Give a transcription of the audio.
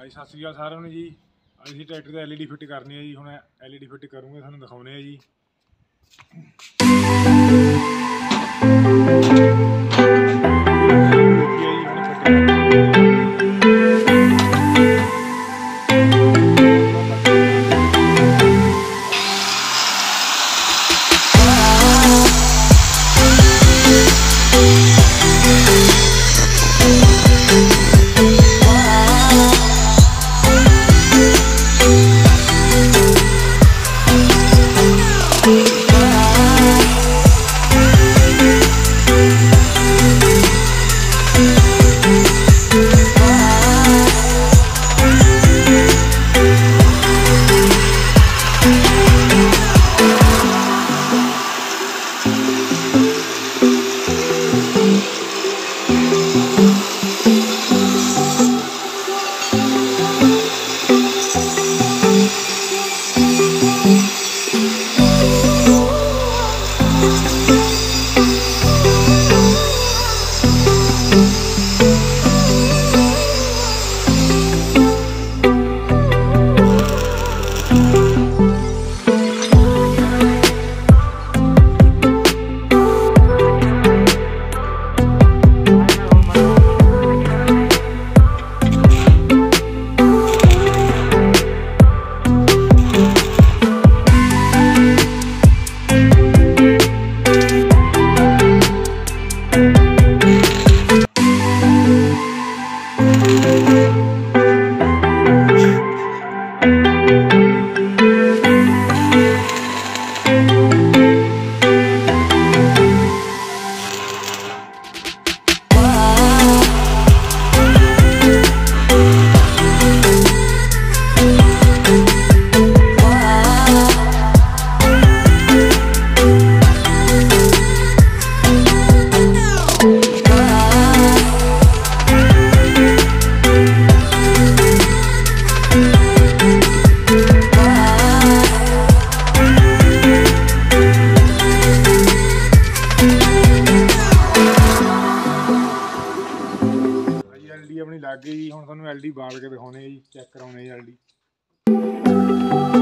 ਹਾਂਜੀ, ਸਤਿ ਸ਼੍ਰੀ ਅਕਾਲ ਸਾਰਿਆਂ ਨੂੰ ਜੀ। ਅੱਜ ਅਸੀਂ ਟਰੈਕਟਰ ਤੇ LED ਫਿੱਟ ਕਰਨੀ ਹੈ ਜੀ। ਹੁਣ LED ਫਿੱਟ ਕਰੂੰਗੇ, ਤੁਹਾਨੂੰ ਦਿਖਾਉਣੇ ਆ ਜੀ। ਹਾਂਜੀ LED ਆਪਣੀ ਲੱਗ ਗਈ ਜੀ, ਹੁਣ ਤੁਹਾਨੂੰ LED ਬਾਲ ਕੇ ਦਿਖਾਉਣੇ ਜੀ ਚੈੱਕ ਕਰਾਉਣੇ ਆ LED